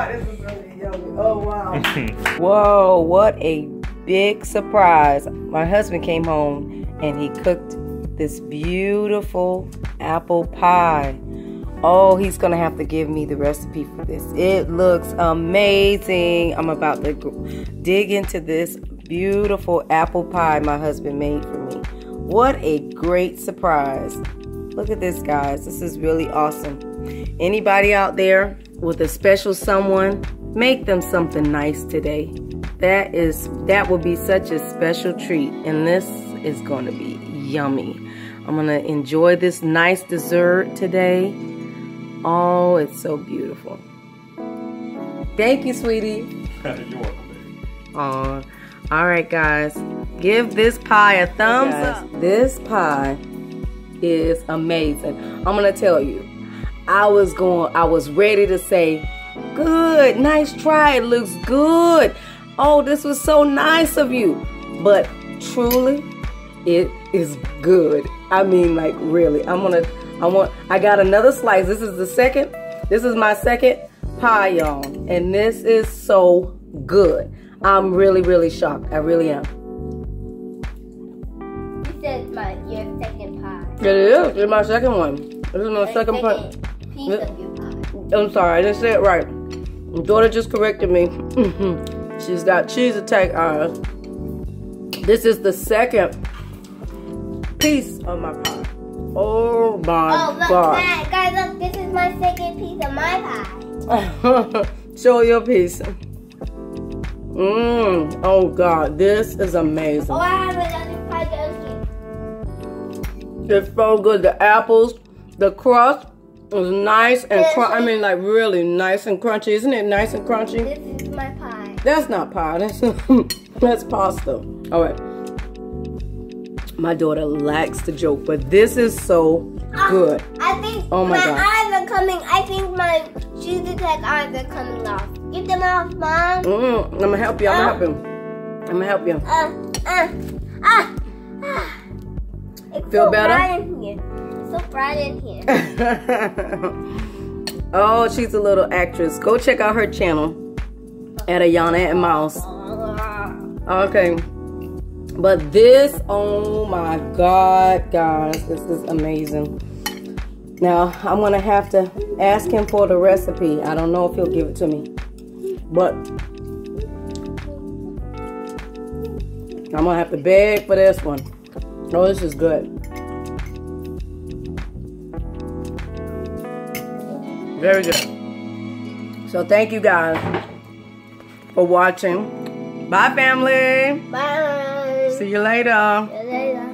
God, this is really yummy. Oh wow. Whoa, what a big surprise. My husband came home and he cooked this beautiful apple pie. Oh, he's gonna have to give me the recipe for this. It looks amazing. I'm about to dig into this beautiful apple pie my husband made for me. What a great surprise. Look at this, guys. This is really awesome. Anybody out there with a special someone, make them something nice today. That is that will be such a special treat and this is going to be yummy. I'm going to enjoy this nice dessert today. Oh, it's so beautiful. Thank you, sweetie. You're welcome, baby. Oh, all right, guys. Give this pie a thumbs up. This pie is amazing. I'm going to tell you. I was going, I was ready to say, good, nice try, it looks good. Oh, this was so nice of you. But truly, it is good. I mean, like really. I'm gonna, I want, I got another slice. This is the second, this is my second pie, y'all. And this is so good. I'm really, really shocked. I really am. This is my your second pie. It is. It's my second one. This is my Your second pie. Piece of your pie. I'm sorry, I didn't say it right. My daughter just corrected me. Mm-hmm. She's got cheese attack eyes. This is the second piece of my pie. Oh my Oh, look, god. guys, guys, look, this is my second piece of my pie. Show your piece. Mmm. Oh god, this is amazing. Oh, I have another pie down here. It's so good. The apples, the crust is nice and cr- I mean like really nice and crunchy. Isn't it nice and crunchy? This is my pie. That's not pie. That's that's pasta. All right. My daughter likes to joke, but this is so good. I think Oh my my God. eyes are coming. I think my cheese attack eyes are coming off. Get them off, mom. Mm, I'm gonna help you. I'm gonna help you. I'm gonna help you. Uh, uh, ah, ah. Feel so better? So bright in here. oh, she's a little actress. Go check out her channel at Ayana and Mouse. Okay. But this, oh my God, guys, this is amazing. Now, I'm going to have to ask him for the recipe. I don't know if he'll give it to me. But I'm going to have to beg for this one. Oh, this is good. Very good. So thank you guys for watching. Bye, family. Bye. See you later. See you later.